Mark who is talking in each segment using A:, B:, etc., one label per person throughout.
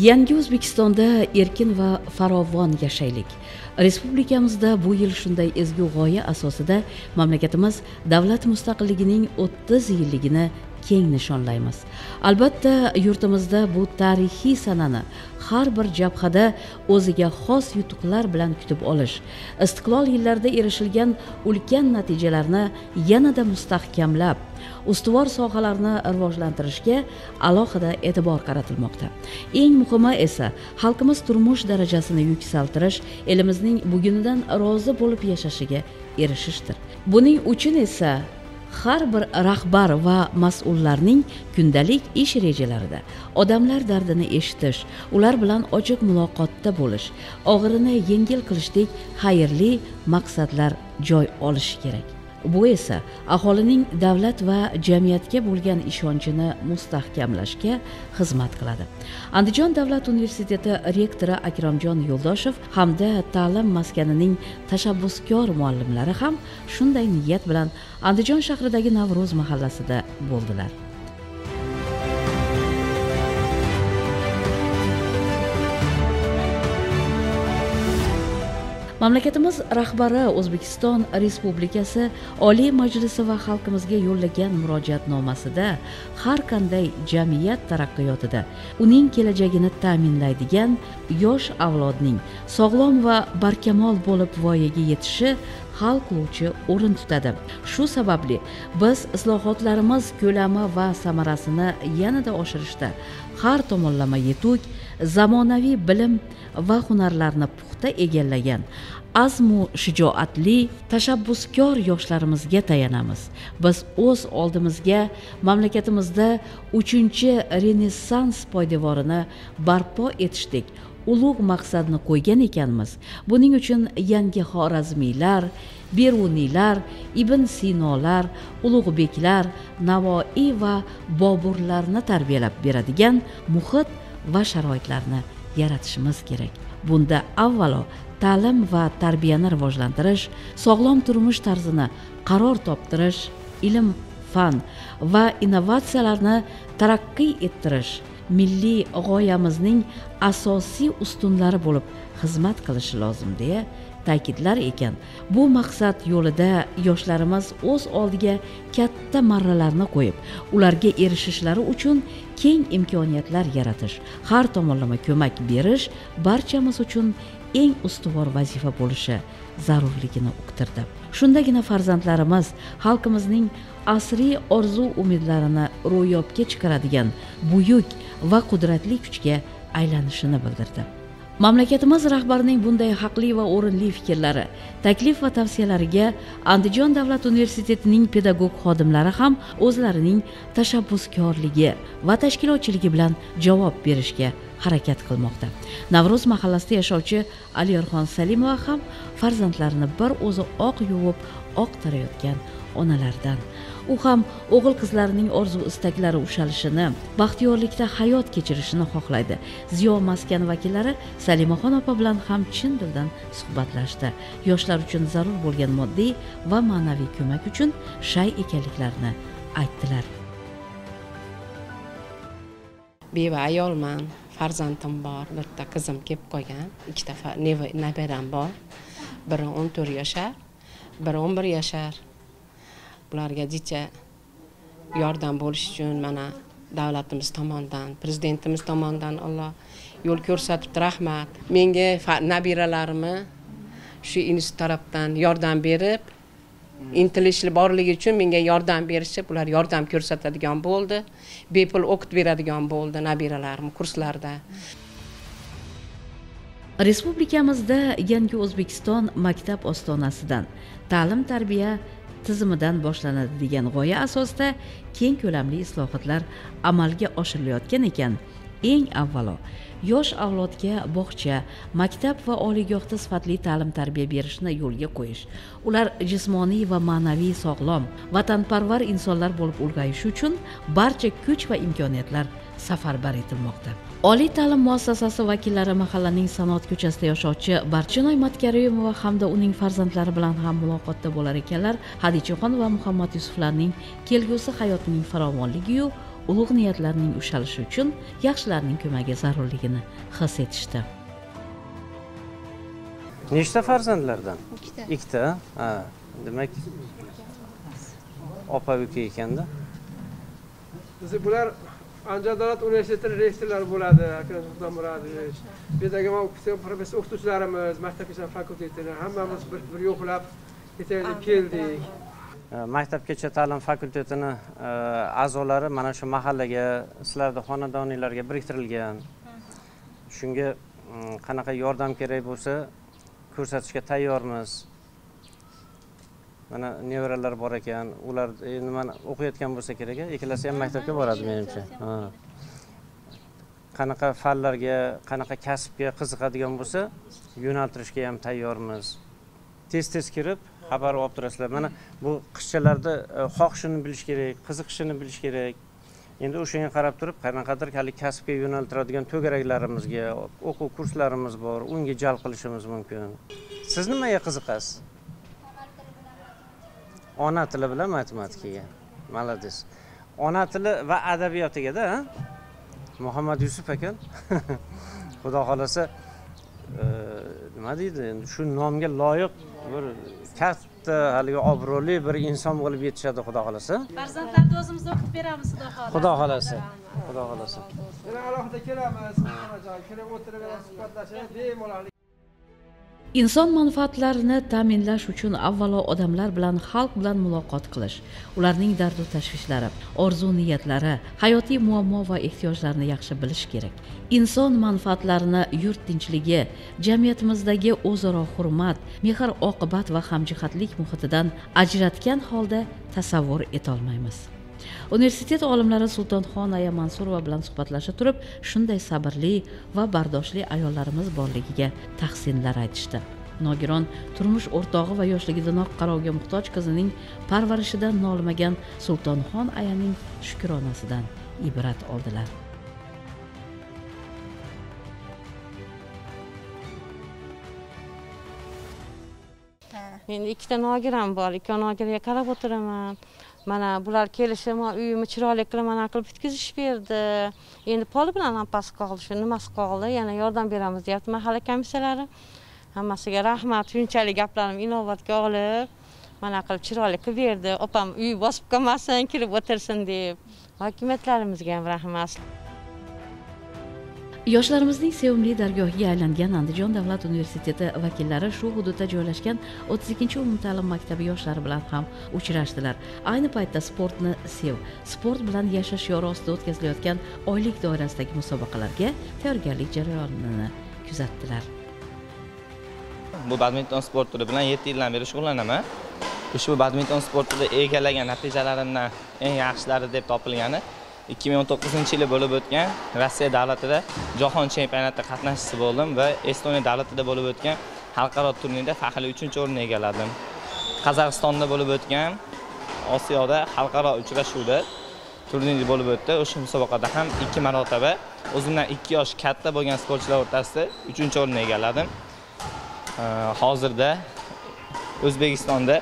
A: yangi o'zbekistonda erkin va farovon yashaylik. Respublikamizda bu yil shunday ezgu g'oya asosida mamlakatimiz davlat mustaqilligining o'ttiz yilligini keng nishonlaymiz. Albatta yurtimizda bu tarixiy sanani har bir jabhada o'ziga xos yutuqlar bilan kutib olish istiqlol yillarida erishilgan ulkan natijalarni yanada mustahkamlab ustuvor sohalarni rivojlantirishga alohida e'tibor qaratilmoqda. Eng muhimi esa xalqimiz turmush darajasini yuksaltirish elimizning bugunidan rozi bo'lib yashashiga erishishdir. Buning uchun esa har bir rahbar va mas'ullarning kundalik ish rejalarida odamlar dardini eshitish ular bilan ochiq muloqotda bo'lish og'irini yengil qilishdek xayrli maqsadlar joy olishi kerak. Bu esa aholining davlat va jamiyatga bo'lgan ishonchini mustahkamlashga xizmat qiladi. Andijon davlat universiteti rektori akromjon yo'ldoshev hamda ta'lim maskanining tashabbuskor muallimlari ham shunday niyat bilan andijon shahridagi navro'z mahallasida bo'ldilar. Mamlakatimiz rahbari o'zbekiston respublikasi oliy majlisi va xalqimizga yo'llagan murojaatnomasida har qanday jamiyat taraqqiyotida uning kelajagini ta'minlaydigan yosh avlodning sog'lom va barkamol bo'lib voyaga yetishi hal qiluvchi o'rin tutadi. Shu sababli biz islohotlarimiz ko'lami va samarasini yanada oshirishda har tomonlama yetuk zamonaviy bilim va hunarlarni puxta egallagan azmu shijoatli tashabbuskor yoshlarimizga tayanamiz. Biz o'z oldimizga mamlakatimizda uchinchi renessans poydevorini barpo etishdek ulug' maqsadni qo'ygan ekanmiz. Buning uchun yangi xorazmiylar beruniylar ibn sinolar ulug'beklar navoiy va boburlarni tarbiyalab beradigan muhit va sharoitlarni yaratishimiz kerak. Bunda avvalo ta'lim va tarbiyani rivojlantirish sog'lom turmush tarzini qaror toptirish ilm fan va innovatsiyalarni taraqqiy ettirish milliy g'oyamizning asosiy ustunlari bo'lib xizmat qilishi lozim deya ta'kidlar ekan. Bu maqsad yo'lida yoshlarimiz o'z oldiga katta marralarni qo'yib ularga erishishlari uchun keng imkoniyatlar yaratish har tomonlama ko'mak berish barchamiz uchun eng ustuvor vazifa bo'lishi zarurligini uqtirdi. Shundagina farzandlarimiz xalqimizning asriy orzu umidlarini ro'yobga chiqaradigan buyuk va qudratli kuchga aylanishini bildirdi. Mamlakatimiz rahbarining bunday haqli va o'rinli fikrlari taklif va tavsiyalariga andijon davlat universitetining pedagog xodimlari ham o'zlarining tashabbuskorligi va tashkilotchiligi bilan javob berishga harakat qilmoqda. Navro'z mahallasida yashovchi aliyorxon salimova ham farzandlarini bir o'zi oq yuvib oq tarayotgan onalardan u ham o'g'il qizlarining orzu istaklari ushalishini baxtiyorlikda hayot kechirishini xohlaydi. Ziyo maskan vakillari salimaxon opa bilan ham chin dildan suhbatlashdi. Yoshlar uchun zarur bo'lgan moddiy va ma'naviy ko'mak uchun shay ekanliklarini aytdilar.
B: Beva ayolman. Farzandim bor. Bitta qizim kelib qolgan. Ikkita nabiram bor. Biri o'n to'rt yashar biri o'n bir yashar. Bularga jicha yordam bo'lish uchun mana davlatimiz tomonidan prezidentimiz tomonidan alloh yo'l ko'rsatibdi rahmat. Menga nabiralarimni shu institut tarafdan yordam berib intilishli borligi uchun menga yordam berishib ular yordam ko'rsatadigan bo'ldi bepul o'qitib beradigan bo'ldi nabiralarim kurslarda.
A: Respublikamizda yangi o'zbekiston maktab ostonasidan ta'lim tarbiya tizimidan boshlanadi degan g'oya asosida keng ko'lamli islohotlar amalga oshirilayotgan ekan. Eng avvalo yosh avlodga bog'cha maktab va oliygohda sifatli ta'lim tarbiya berishni yo'lga qo'yish ular jismoniy va ma'naviy sog'lom vatanparvar insonlar bo'lib ulg'ayishi uchun barcha kuch va imkoniyatlar safarbar etilmoqda. Oliy ta'lim muassasasi vakillari mahallaning sanoat ko'chasida yashovchi barchinoy matkarimova hamda uning farzandlari bilan ham muloqotda bo'lar ekanlar. Hadichaxon va muhammad yusuflarning kelgusi hayotining farovonligiyu ulug' niyatlarning ushalishi uchun yaxshilarning ko'magi zarurligini his etishdi.
C: Nechta farzandlardan?
D: Ikkita.
C: Ikkita? Ha demak opa uka ekanda.
E: Bular andijon davlat universitetini rektorlari bo'ladi akram sulton murodovich pedagog professor o'qituvchilarimiz maktabgacha fakultetini hammamiz bir bir yo'qlab ketaylik keldik.
C: maktabgacha ta'lim fakultetini e, a'zolari mana shu mahallaga sizlarni xonadoninglarga biriktirilgan. Shunga mm, qanaqa yordam kerak bo'lsa ko'rsatishga tayyormiz mana nevaralar bor ekan ular endi mana o'qiyotgan bo'lsa kerak ikkalasi ham maktabga boradi menimcha. Qanaqa fanlarga qanaqa kasbga qiziqadigan bo'lsa yo'naltirishga ham tayyormiz. Tez tez kirib xabar olib turasizlar. Mana bu qizchalarni e, xohishini bilish kerak qiziqishini bilish kerak. Endi o'shanga qarab turib qanaqadir hali kasbga yo'naltiradigan to'garaklarimizga o'quv kurslarimiz bor unga jalb qilishimiz mumkin. Siz nimaga qiziqasiz? Ona tili bilan matematikaga молодец ona tili va adabiyotигada a? muhammad yusuf ekan. Xudo xohlasa e, nima deydi endi? Shu nomga loyiq bir katta haligi obro'li bir inson bo'lib yetishadi xudo xohlasa.
D: Farzandlarni o'zimiz o'qitib beramiz xudo xohlasa.
C: Xudo xohlasa. Xudo xohlasa.
E: Yana alohida kelamiz. Kelib o'tirib yana suhbatlashib bemalol
A: inson manfaatlarini ta'minlash uchun avvalo odamlar bilan xalq bilan muloqot qilish ularning dardu tashvishlari orzu niyatlari hayotiy muammo va ehtiyojlarini yaxshi bilish kerak. Inson manfaatlarini yurt tinchligi jamiyatimizdagi o'zaro hurmat mehr oqibat va hamjihatlik muhitidan ajratgan holda tasavvur etolmaymiz. Universitet olimlari sultonxon aya mansurova bilan suhbatlasha turib shunday sabrli va bardoshli ayollarimiz borligiga tahsinlar aytishdi. Nogiron turmush o'rtog'i va yoshligidanoq qarovga muhtoj qizining parvarishidan nolimagan sultonxon ayaning shukronasidan ibrat oldilar.
B: Endi ikkita nogiram bor. Ikki nogiraga qarab o'tiraman. Mana bular kelishib uyimni chiroyli qilib mana qilib bitkazish berdi. Endi poli bilan lampasi qoldi shu nimasi qoldi? Yana yordam beramiz deyapti mahalla komissiyalari hammasiga rahmat shunchalik gaplarimni inobatga olib mana qilib chiroyli qilib berdi. Opam uy bosib qolmasin kirib o'tirsin deb. Hokimiyatlarimizga ham rahmat.
A: Yoshlarimizning sevimli dargohiga aylangan andijon davlat universiteti vakillari shu hududda joylashgan o'ttiz ikkinchi umumta'lim maktabi yoshlari bilan ham uchrashdilar. Ayni paytda sportni sev sport bilan yashash shiori ostida o'tkazilayotgan oylik doirasidagi musobaqalarga tayyorgarlik jarayonini kuzatdilar.
F: Bu badminton sport turi bilan yetti yildan beri shug'ullanaman. Ushbu badminton sportida egallagan natijalarimdan eng yaxshilari deb topilgani ikki ming o'n to'qqizinchi yili bo'lib o'tgan rossiya davlatida jahon chempionatida qatnashchisi bo'ldim va estoniya davlatida bo'lib o'tgan xalqaro turnirda faxriy uchinchi o'rinni egalladim. Qozog'istonda bo'lib o'tgan osiyoda xalqaro uchrashuvda turnir bo'lib o'tdi. O'sha musobaqada ham ikki marotaba o'zimdan ikki yosh katta bo'lgan sportchilar o'rtasida uchinchi o'rinni egalladim. Hozirda o'zbekistonda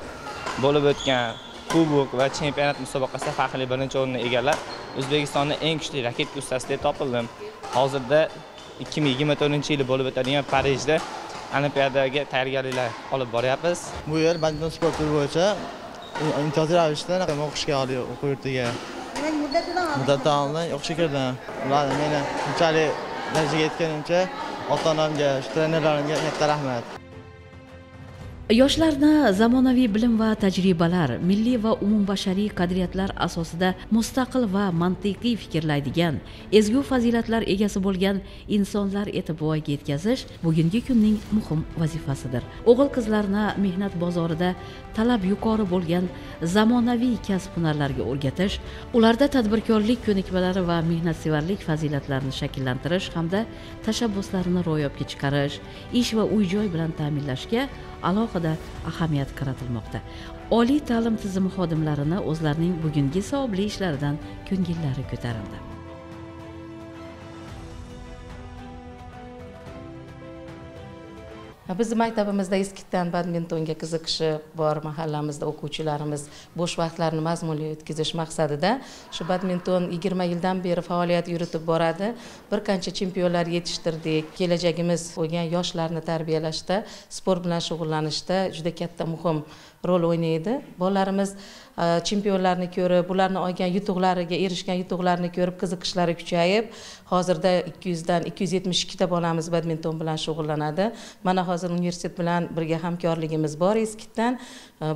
F: bo'lib o'tgan kubok va chempionat musobaqasida faxrli birinchi o'rinni egallab o'zbekistonning eng kuchli raketka ustasi deb topildim. Hozirda ikki ming yigirma to'rtinchi yili bo'lib o'tadigan parijda olimpiadaga tayyorgarliklar olib boryapmiz.
G: Bu yer badminton sport turi bo'yicha imtiyozli ravishda o'qishga oliy o'quv yurtiga muddatdan oldin o'qishga kirdim ular meni bunchalik darajaga yetganimcha ota onamga shu trenerlarimga katta rahmat
A: yoshlarni zamonaviy bilim va tajribalar milliy va umumbashariy qadriyatlar asosida mustaqil va mantiqiy fikrlaydigan ezgu fazilatlar egasi bo'lgan insonlar etib voyaga yetkazish bugungi kunning muhim vazifasidir. O'g'il qizlarni mehnat bozorida talab yuqori bo'lgan zamonaviy kasb hunarlarga o'rgatish ularda tadbirkorlik ko'nikmalari va mehnatsevarlik fazilatlarini shakllantirish hamda tashabbuslarini ro'yobga chiqarish ish va uy joy bilan ta'minlashga alohida ahamiyat qaratilmoqda. Oliy ta'lim tizimi xodimlarini o'zlarining bugungi savobli ishlaridan ko'ngillari ko'tarildi.
B: Bizni maktabimizda eskitdan badmintonga qiziqishi bor mahallamizda o'quvchilarimiz bo'sh vaqtlarini mazmunli o'tkazish maqsadida shu badminton yigirma yildan beri faoliyat yuritib boradi. Bir qancha chempionlar yetishtirdik. Kelajagimiz bo'lgan yoshlarni tarbiyalashda sport bilan shug'ullanishda juda katta muhim rol o'ynaydi. Bolalarimiz chempionlarni ko'rib ularni olgan yutuqlariga erishgan yutuqlarini ko'rib qiziqishlari kuchayib hozirda ikki yuzdan ikki yuz yetmish ikkita bolamiz badminton bilan shug'ullanadi mana hozir universitet bilan birga hamkorligimiz bor eskitdan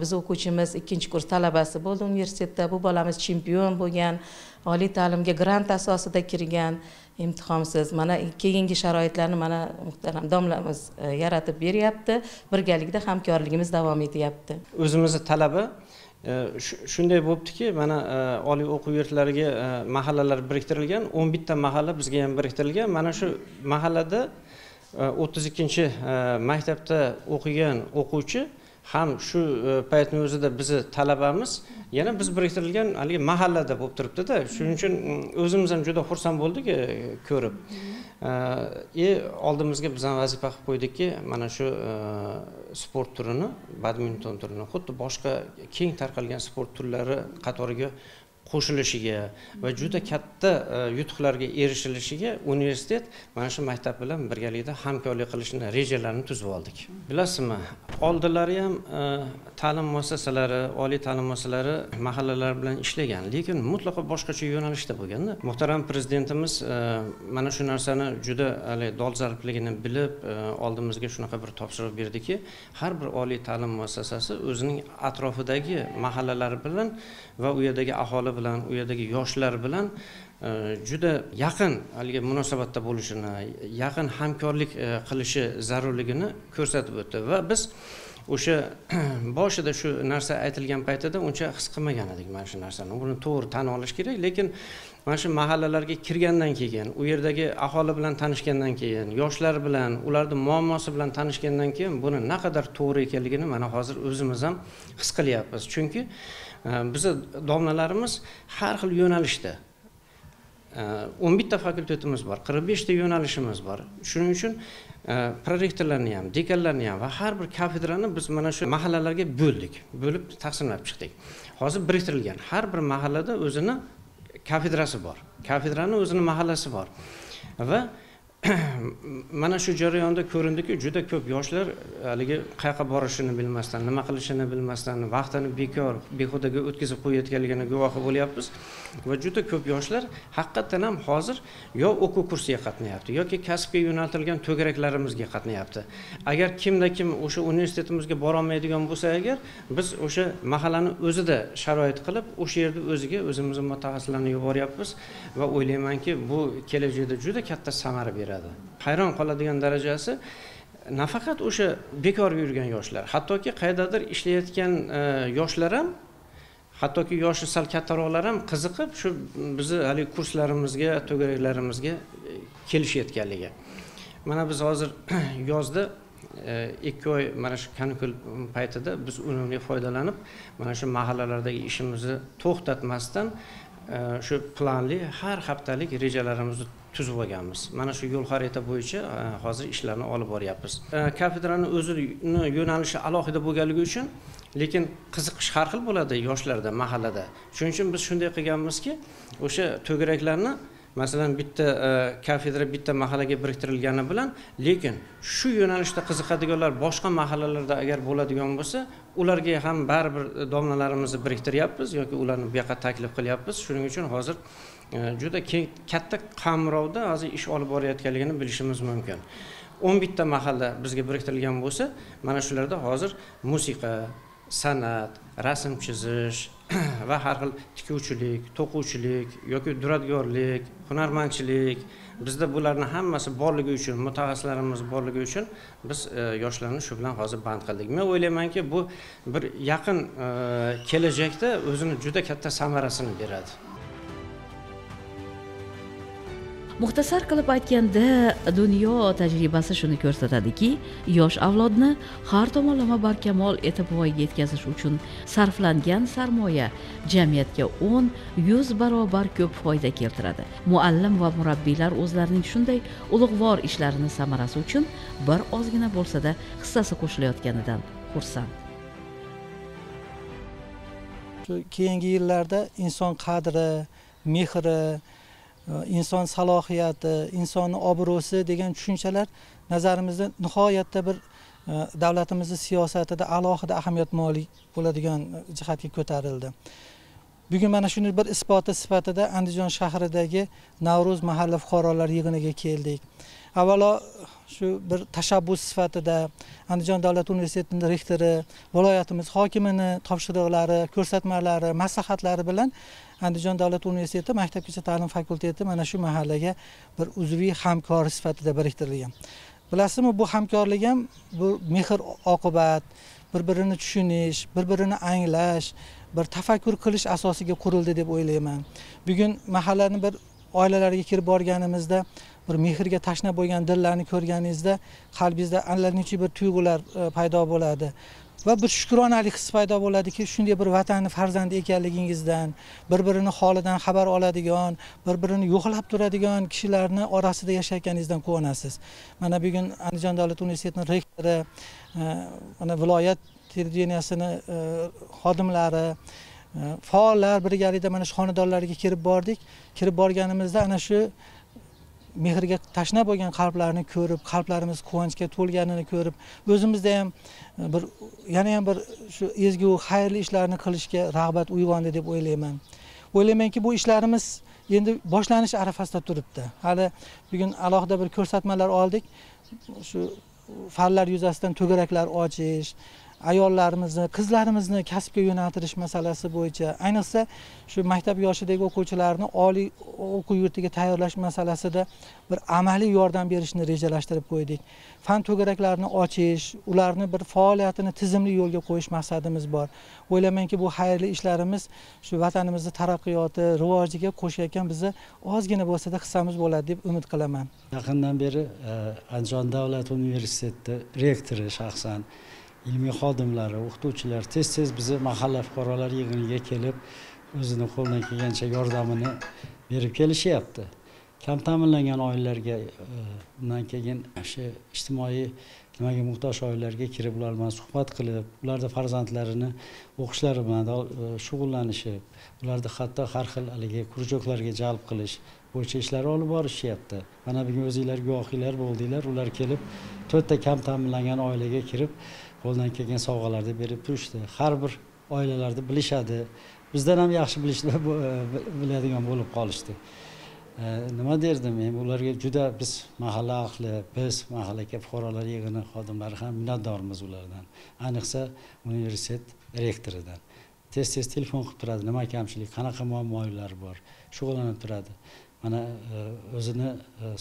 B: biz o'quvchimiz ikkinchi kurs talabasi bo'ldi universitetda bu bolamiz chempion bo'lgan oliy ta'limga grant asosida kirgan imtihonsiz mana keyingi sharoitlarni mana muhtaram domlamiz yaratib beryapti birgalikda hamkorligimiz davom etyapti
C: o'zimizni talaba shunday bo'libdiki mana e, oliy o'quv yurtlariga e, mahallalar biriktirilgan o'n bitta mahalla bizga ham biriktirilgan. Mana shu mahallada e, o'ttiz ikkinchi maktabda o'qigan o'quvchi ham shu e, paytni o'zida bizni talabamiz yana biz biriktirilgan haligi mahallada bo'lib turibdida. Shuning uchun mm, o'zimiz ham juda xursand bo'ldik e, ko'rib. И oldimizga biz ham vazifa qilib qo'ydikki mana shu sport turini badminton turini xuddi boshqa keng tarqalgan sport turlari qatoriga qo'shilishiga va juda katta e, yutuqlarga erishilishiga universitet mana shu maktab bilan birgalikda hamkorlik qilishni rejalarini tuzib oldik. Bilasizmi oldinlari ham e, ta'lim muassasalari oliy ta'lim muassasalari mahallalar bilan ishlagan lekin mutlaqo boshqacha yo'nalishda bo'lganda muhtaram prezidentimiz e, mana shu narsani juda haligi dolzarbligini bilib oldimizga shunaqa bir topshiriq berdiki har bir oliy ta'lim muassasasi o'zining atrofidagi mahallalari bilan va u yerdagi aholi bilan u yerdagi yoshlar bilan e, juda yaqin haligi munosabatda bo'lishini yaqin hamkorlik e, qilishi zarurligini ko'rsatib o'tdi. Va biz o'sha boshida shu narsa aytilgan paytida uncha his qilmagan edik mana shu narsani. Buni to'g'ri tan olish kerak lekin mana shu mahallalarga kirgandan keyin u yerdagi aholi bilan tanishgandan keyin yoshlar bilan ularni muammosi bilan tanishgandan keyin buni naqadar to'g'ri ekanligini mana hozir o'zimiz ham his qilyapmiz. Chunki Э, bizni domlalarimiz har xil yo'nalishda. Э, o'n bitta fakultetimiz bor qirq beshta yo'nalishimiz bor. Shuning uchun э, prorektorlarni ham dekanlarni ham va har bir kafedrani biz mana shu mahallalarga bo'ldik bo'lib taqsimlab chiqdik. Hozir biriktirilgan har bir mahallada o'zini kafedrasi bor. Kafedrani o'zini mahallasi bor. Va mana shu jarayonda ko'rindiki juda ko'p yoshlar e, haligi qayoqqa borishini bilmasdan nima qilishini bilmasdan vaqtini bekor behudaga o'tkazib qo'yayotganligini guvohi bo'lyapmiz. Va juda ko'p yoshlar haqiqatdan ham hozir yo o'quv kursiga qatnayapti yoki kasbga yo'naltirilgan to'garaklarimizga qatnayapti. Agar kimda kim o'sha universitetimizga borolmaydigan bo'lsa agar biz o'sha mahallani o'zida sharoit qilib o'sha yerda o'ziga o'zimizni mutaxassislarni yuboryapmiz. Va o'ylaymanki bu kelajakda juda katta samara beradi. Beradi hayron qoladigan darajasi nafaqat o'sha bekor yurgan yoshlar hattoki qayerdadir ishlayotgan e, yoshlar ham hattoki yoshi sal kattaroqlar ham qiziqib shu bizni haligi kurslarimizga to'garaklarimizga e, kelishayotganligi. Mana biz hozir yozda e, ikki oy mana shu kanikul paytida biz unumli foydalanib mana shu mahallalardagi ishimizni to'xtatmasdan shu planli har haftalik rejalarimizni tuzib olganmiz. Mana shu yo'l xarita bo'yicha e, hozir ishlarni olib boryapmiz. E, Kafedrani o'zini yo'nalishi alohida bo'lganligi uchun lekin qiziqish har xil bo'ladi yoshlarda mahallada. Shuning uchun biz shunday qilganmizki o'sha to'garaklarni masalan bitta e, kafedra bitta mahallaga biriktirilgani bilan lekin shu yo'nalishda qiziqadiganlar boshqa mahallalarda agar bo'ladigan bo'lsa ularga ham baribir e, domlalarimizni biriktiryapmiz yoki ularni bu yoqqa taklif qilyapmiz. Shuning uchun hozir e, juda keng katta qamrovda hozir ish olib borayotganligini bilishimiz mumkin. O'n bitta mahalla bizga biriktirilgan bo'lsa mana shularda hozir musiqa san'at rasm chizish va har xil tikuvchilik to'quvchilik yoki duradgorlik hunarmandchilik. Bizda bularni hammasi borligi uchun mutaxassislarimiz borligi uchun biz e, yoshlarni shu bilan hozir band qildik. Men o'ylaymanki bu bir yaqin e, kelajakda o'zini juda katta samarasini beradi.
A: Muxtasar qilib aytganda dunyo tajribasi shuni ko'rsatadiki yosh avlodni har tomonlama barkamol etib voyaga yetkazish uchun sarflangan sarmoya jamiyatga o'n yuz barobar ko'p foyda keltiradi. Muallim va murabbiylar o'zlarining shunday ulug'vor ishlarini samarasi uchun bir ozgina bo'lsada hissasi qo'shilayotganidan xursand.
H: Shu keyingi yillarda inson qadri mehri inson salohiyati insonni obro'si degan tushunchalar nazarimizda nihoyatda bir davlatimizni siyosatida alohida ahamiyat molik bo'ladigan jihatga ko'tarildi. Bugun mana shuni bir isboti sifatida andijon shahridagi navro'z mahalla fuqarolar yig'iniga keldik. Avvalo shu bir tashabbus sifatida andijon davlat universitetini rektori viloyatimiz hokimini topshiriqlari ko'rsatmalari maslahatlari bilan andijon davlat universiteti maktabgacha ta'lim fakulteti mana shu mahallaga bir uzviy hamkor sifatida biriktirilgan. Bilasizmi bu hamkorlik ham bu mehr oqibat bir birini tushunish bir birini anglash bir tafakkur qilish asosiga qurildi deb o'ylayman. Bugun mahallani bir oilalarga kirib borganimizda bir mehrga tashna bo'lgan dillarni ko'rganingizda qalbingizda allanechuk bir tuyg'ular e, paydo bo'ladi. Va bir shukronalik his paydo bo'ladiki shunday bir vatanni farzandi ekanligingizdan bir birini holidan xabar oladigan bir birini yo'qlab turadigan kishilarni orasida yashayotganingizdan quvonasiz. Mana bugun andijon davlat universitetini rektori e, mana viloyat televideniyasini e, xodimlari e, faollar birgalikda mana shu xonadonlarga kirib bordik. Kirib borganimizda ana shu mehrga tashna bo'lgan qalblarni ko'rib qalblarimiz quvonchga to'lganini ko'rib o'zimizda ham e, bir yana ham bir shu ezgu xayrli ishlarni qilishga rag'bat uyg'ondi deb o'ylayman. O'ylaymanki bu ishlarimiz endi boshlanish arafasida turibdi. Hali bugun alohida bir ko'rsatmalar oldik. Shu fanlar yuzasidan to'garaklar ochish ayollarimizni qizlarimizni kasbga yo'naltirish masalasi bo'yicha ayniqsa shu maktab yoshidagi o'quvchilarni oliy o'quv yurtiga tayyorlash masalasida bir amaliy yordam berishni rejalashtirib qo'ydik. Fan to'garaklarini ochish ularni bir faoliyatini tizimli yo'lga qo'yish maqsadimiz bor. O'ylaymanki bu xayrli ishlarimiz shu vatanimizni taraqqiyoti rivojiga qo'shayotgan bizni ozgina bo'lsada hissamiz bo'ladi deb umid qilaman.
I: Yaqindan beri e, andijon davlat universiteti rektori shaxsan ilmiy xodimlari o'qituvchilar tez tez bizni mahalla fuqarolar yig'iniga kelib o'zini qo'lidan kelgancha yordamini berib kelishyapti. Kam ta'minlangan oilalarga e, undan keyin o'sha ijtimoiy nimaga muhtoj oilalarga kirib ular bilan suhbat qilib ularni farzandlarini o'qishlari bilan e, shug'ullanishib ularni hatto har xil haligi krujoklarga jalb qilish bo'yicha ishlar olib borishyapti. Mana bugun o'zinglar guvohinglar bo'ldinglar ular kelib to'rtta kam ta'minlangan oilaga kirib qo'ldan kelgan sovg'alarni berib turishdi. Har bir oilalarni bilishadi. Bizdan ham yaxshi bilishdi e, biladigan bo'lib qolishdi. E, nima derdim? Men ularga juda biz mahalla ahli biz mahalla fuqarolar yig'ini xodimlari ham minnatdormiz ulardan. Ayniqsa universitet rektoridan. Tez tez telefon qilib turadi. Nima kamchilik qanaqa muammolar bor? Shug'ullanib turadi. Mana e, o'zini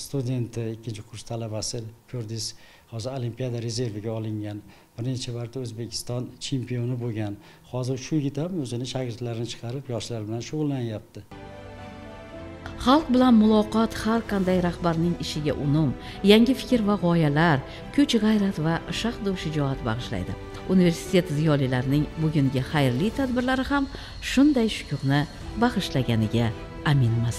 I: studenti ikkinchi kurs talabasi ko'rdingiz hozir olimpiada rezerviga olingan. Bir necha marta o'zbekiston chempioni bo'lgan. Hozir shu yigit ham o'zini shogirdlarini chiqarib yoshlar bilan shug'ullanyapti.
A: Xalq bilan muloqot har qanday rahbarning ishiga unum yangi fikr va g'oyalar kuch g'ayrat va shahdu shijoat bag'ishlaydi. Universitet ziyolilarining bugungi xayrli tadbirlari ham shunday shukuhni bag'ishlaganiga aminmiz.